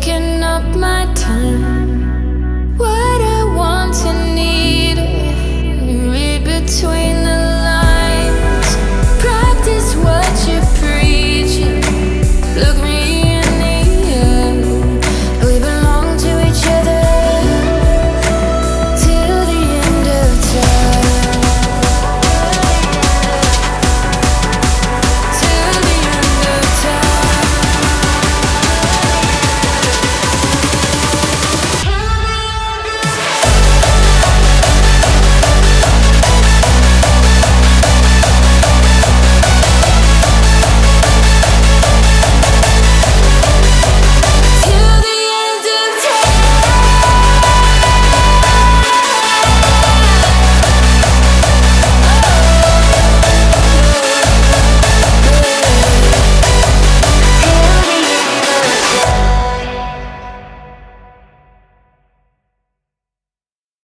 taking up my time.